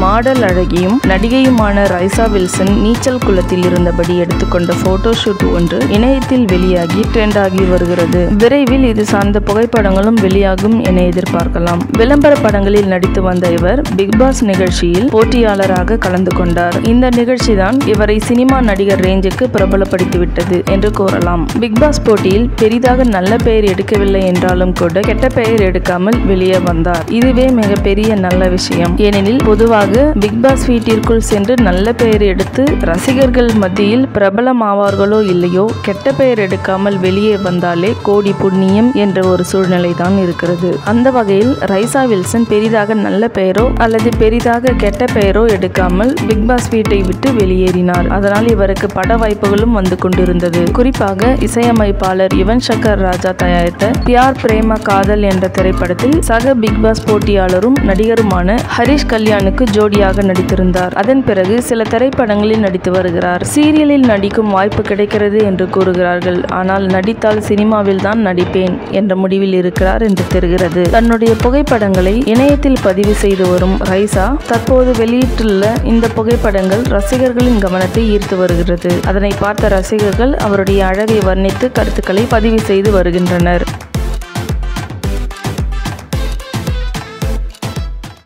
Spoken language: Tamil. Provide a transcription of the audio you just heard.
மாடல் அழகியும் நடிகையுமான ரைசா வில்சன் நீச்சல் குளத்தில் இருந்தபடி எடுத்துக்கொண்ட போட்டோ ஷூட் ஒன்று இணையத்தில் வெளியாகி ட்ரெண்ட் ஆகி வருகிறது. விரைவில் இது சார்ந்த புகைப்படங்களும் வெளியாகும் என எதிர்பார்க்கலாம். விளம்பர படங்களில் நடித்து வந்த இவர் பிக்பாஸ் நிகழ்ச்சியில் போட்டியாளராக கலந்து கொண்டார். இந்த நிகழ்ச்சி தான் இவரை சினிமா நடிகர் ரேஞ்சுக்கு பிரபலப்படுத்திவிட்டது என்று கூறலாம். பிக்பாஸ் போட்டியில் பெரிதாக நல்ல பெயர் எடுக்கவில்லை என்றாலும் கூட கெட்ட பெயர் எடுக்காமல் வெளியே வந்தார். இதுவே மிகப்பெரிய நல்ல விஷயம். ஏனெனில் பொதுவாக பிக் பாஸ் வீட்டிற்குள் சென்று நல்ல பெயர் எடுத்து ரசிகர்கள் மத்தியில் பிரபலமாவார்களோ இல்லையோ கெட்ட பெயர் எடுக்காமல் வெளியே வந்தாலே கோடி புண்ணியம் என்ற ஒரு சூழ்நிலை தான் இருக்கிறது. அந்த வகையில் ரைசா வில்சன் பெரிதாக நல்ல பெயரோ அல்லது பெரிதாக கெட்ட பெயரோ எடுக்காமல் பிக் பாஸ் வீட்டை விட்டு வெளியேறினார். அதனால் இவருக்கு பட வாய்ப்புகளும் வந்து கொண்டிருந்தது. குறிப்பாக இசையமைப்பாளர் யுவன் சங்கர் ராஜா தயாரித்த பியார் பிரேம காதல் என்ற திரைப்படத்தில் சக பிக் பாஸ் போட்டியாளரும் நடிகருமான ஹரிஷ் கல்யாணுக்கு ஜோடியாக நடித்திருந்தார். அதன் பிறகு சில திரைப்படங்களில் நடித்து வருகிறார். சீரியலில் நடிக்கும் வாய்ப்பு கிடைக்கிறது என்று கூறுகிறார்கள். ஆனால் நடித்தால் சினிமாவில் தான் நடிப்பேன் என்ற முடிவில் இருக்கிறார் என்று தெரிகிறது. தன்னுடைய புகைப்படங்களை இணையத்தில் பதிவு செய்து வரும் ரைசா தற்போது வெளியிட்டுள்ள இந்த புகைப்படங்கள் ரசிகர்களின் கவனத்தை ஈர்த்து வருகிறது. அதனை பார்த்த ரசிகர்கள் அவருடைய அழகை வர்ணித்து கருத்துக்களை பதிவு செய்து வருகின்றனர்.